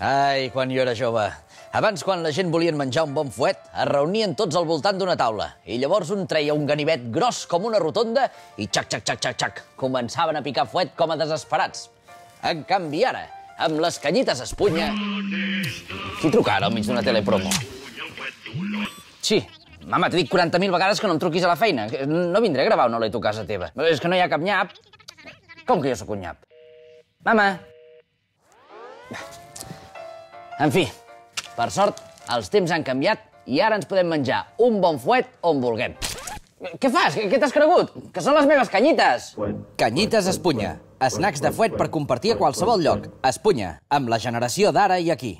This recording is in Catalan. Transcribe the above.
Ai, quan jo era jove. Abans, quan la gent volien menjar un bon fuet, es reunien tots al voltant d'una taula. I llavors un treia un ganivet gros com una rotonda i xac, xac, xac, xac, xac. Començaven a picar fuet com a desesperats. En canvi, ara, amb les canyites espunya... Qui truca ara al mig d'una telepromo? Sí, mama, t'he dit 40.000 vegades que no em truquis a la feina. No vindré a gravar una leto a casa teva. És que no hi ha cap nyap. Com que jo sóc un nyap? Mama! En fi, per sort, els temps han canviat i ara ens podem menjar un bon fuet on vulguem. Què fas? Què t'has cregut? Que són les meves canyites! Canyites Espunya. Snacks de fuet per compartir a qualsevol lloc. Espunya, amb la generació d'ara i aquí.